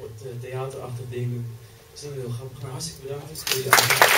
wat eh, theaterachtig ding. Dat is heel grappig, maar hartstikke bedankt.